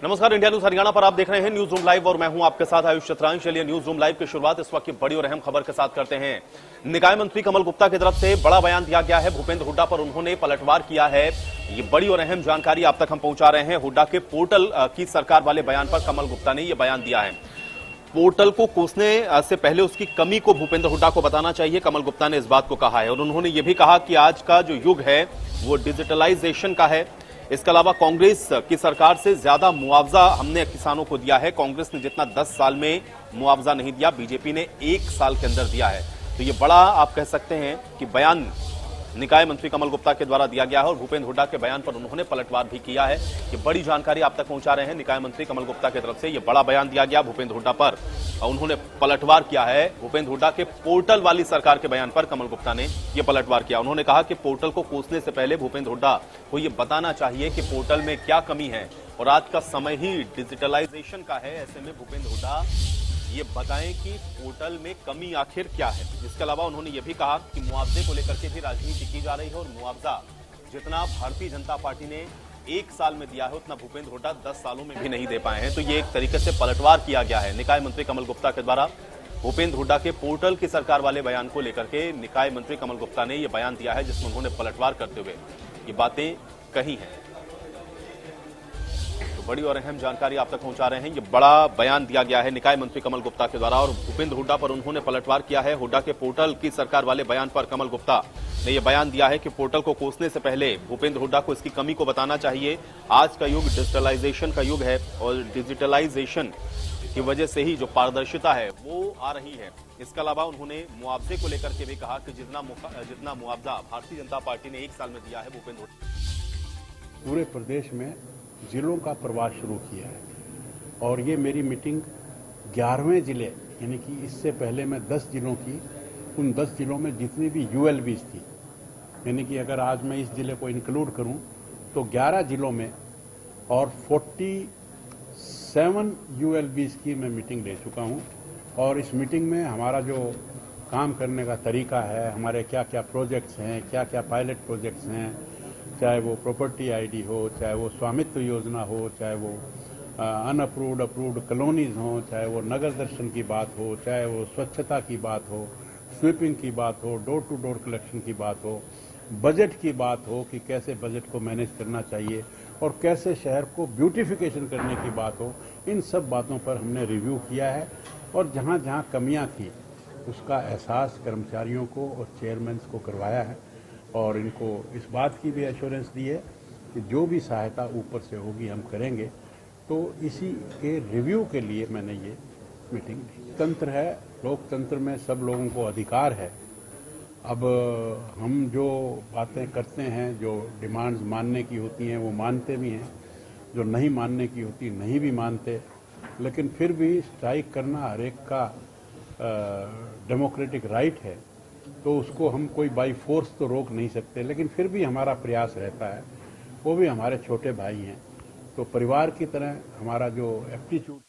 नमस्कार, India news Haryana पर आप देख रहे हैं न्यूज़ रूम लाइव और मैं हूँ आपके साथ आयुष चतरांश चलिए न्यूज़ रूम लाइव की शुरुआत इस वक्त की बड़ी और अहम खबर के साथ करते हैं। निकाय मंत्री कमल गुप्ता की तरफ़ से बड़ा बयान दिया गया है। भूपेंद्र हुड्डा पर उन्होंने पलटवार किया है। ये बड़ी और अहम जानकारी आप तक हम पहुँचा रहे हैं। हुड्डा के पोर्टल की सरकार वाले बयान पर कमल गुप्ता ने यह बयान दिया है। पोर्टल को कोसने से पहले उसकी कमी को भूपेंद्र हुड्डा को बताना चाहिए, कमल गुप्ता ने इस बात को कहा है। और उन्होंने ये भी कहा कि आज का जो युग है, वो डिजिटलाइजेशन का है। इसके अलावा कांग्रेस की सरकार से ज़्यादा मुआवजा हमने किसानों को दिया है। कांग्रेस ने जितना 10 साल में मुआवजा नहीं दिया, बीजेपी ने एक साल के अंदर दिया है। तो ये बड़ा आप कह सकते हैं कि बयान निकाय मंत्री कमल गुप्ता के द्वारा दिया गया है और भूपेंद्र हुड्डा के बयान पर उन्होंने पलटवार भी किया है। ये बड़ी जानकारी आप तक पहुँचा रहे हैं। निकाय मंत्री कमल गुप्ता की तरफ़ से ये बड़ा बयान दिया गया भूपेंद्र हुड्डा पर। उन्होंने पलटवार किया है। भूपेंद्र हुड्डा के पोर्टल वाली सरकार के बयान पर कमल गुप्ता ने यह पलटवार किया। उन्होंने कहा कि पोर्टल को कोसने से पहले भूपेंद्र हुड्डा को यह बताना चाहिए कि पोर्टल में क्या कमी है। और आज का समय ही डिजिटलाइजेशन का है। ऐसे में भूपेंद्र हुड्डा ये बताएँ कि पोर्टल में कमी आखिर क्या है। इसके अलावा उन्होंने ये भी कहा कि मुआवजे को लेकर के भी राजनीति की जा रही है और मुआवजा जितना भारतीय जनता पार्टी ने एक साल में दिया है, उतना भूपेंद्र हुड्डा दस सालों में भी नहीं दे पाए हैं। तो ये एक तरीके से पलटवार किया गया है निकाय मंत्री कमल गुप्ता के द्वारा। भूपेंद्र हुड्डा के पोर्टल की सरकार वाले बयान को लेकर के निकाय मंत्री कमल गुप्ता ने यह बयान दिया है, जिसमें उन्होंने पलटवार करते हुए ये बातें कही हैं। तो बड़ी और अहम जानकारी आप तक पहुँचा रहे हैं। ये बड़ा बयान दिया गया है निकाय मंत्री कमल गुप्ता के द्वारा और भूपेंद्र हुड्डा पर उन्होंने पलटवार किया है। हुड्डा के पोर्टल की सरकार वाले बयान पर कमल गुप्ता ने यह बयान दिया है कि पोर्टल को कोसने से पहले भूपेंद्र हुड्डा को इसकी कमी को बताना चाहिए। आज का युग डिजिटलाइजेशन का युग है और डिजिटलाइजेशन की वजह से ही जो पारदर्शिता है वो आ रही है। इसके अलावा उन्होंने मुआवजे को लेकर के भी कहा कि जितना जितना मुआवजा भारतीय जनता पार्टी ने एक साल में दिया है भूपेंद्र पूरे प्रदेश में जिलों का प्रवास शुरू किया है। और ये मेरी मीटिंग ग्यारहवें ज़िले, यानी कि इससे पहले मैं दस जिलों की, उन दस जिलों में जितनी भी यूएलबीज थी, यानी कि अगर आज मैं इस ज़िले को इंक्लूड करूँ तो 11 जिलों में और 47 यूएलबीज की मैं मीटिंग ले चुका हूँ। और इस मीटिंग में हमारा जो काम करने का तरीका है, हमारे क्या क्या प्रोजेक्ट्स हैं क्या क्या पायलट प्रोजेक्ट्स हैं चाहे वो प्रॉपर्टी आईडी हो, चाहे वो स्वामित्व योजना हो, चाहे वो अनअप्रूव्ड अप्रूव्ड कॉलोनीज हो, चाहे वो नगर दर्शन की बात हो, चाहे वो स्वच्छता की बात हो स्वीपिंग की बात हो डोर टू डोर कलेक्शन की बात हो बजट की बात हो कि कैसे बजट को मैनेज करना चाहिए और कैसे शहर को ब्यूटिफिकेशन करने की बात हो, इन सब बातों पर हमने रिव्यू किया है और जहाँ जहाँ कमियाँ थी, उसका एहसास कर्मचारियों को और चेयरमैन को करवाया है। और इनको इस बात की भी एश्योरेंस दी है कि जो भी सहायता ऊपर से होगी हम करेंगे। तो इसी के रिव्यू के लिए मैंने ये मीटिंग तंत्र है, लोकतंत्र में सब लोगों को अधिकार है। अब, हम जो बातें करते हैं, जो डिमांड्स मानने की होती हैं, वो मानते भी हैं। जो नहीं मानने की होती, नहीं भी मानते। लेकिन फिर भी स्ट्राइक करना हर एक का डेमोक्रेटिक राइट है। तो उसको हम कोई बाई फोर्स तो रोक नहीं सकते, लेकिन फिर भी हमारा प्रयास रहता है। वो भी हमारे छोटे भाई हैं। तो परिवार की तरह हमारा जो एप्टीट्यूड